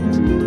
Podcast.